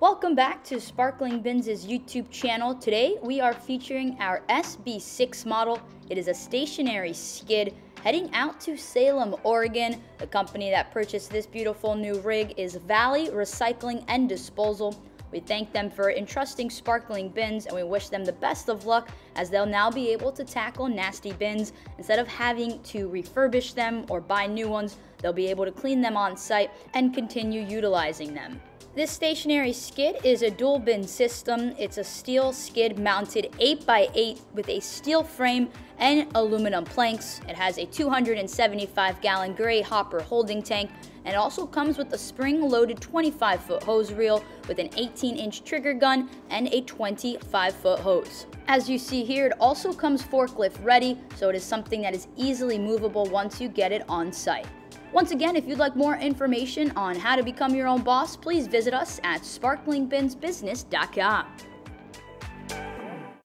Welcome back to Sparkling Bins' YouTube channel. Today we are featuring our SB6 model. It is a stationary skid heading out to Salem, Oregon. The company that purchased this beautiful new rig is Valley Recycling and Disposal. We thank them for entrusting sparkling bins and we wish them the best of luck as they'll now be able to tackle nasty bins. Instead of having to refurbish them or buy new ones, they'll be able to clean them on site and continue utilizing them. This stationary skid is a dual bin system. It's a steel skid mounted 8x8 with a steel frame and aluminum planks. It has a 275 gallon gray hopper holding tank and also comes with a spring loaded 25 foot hose reel with an 18 inch trigger gun and a 25 foot hose. As you see here, it also comes forklift ready, so it is something that is easily movable once you get it on site. Once again, if you'd like more information on how to become your own boss, please visit us at sparklingbinsbusiness.com.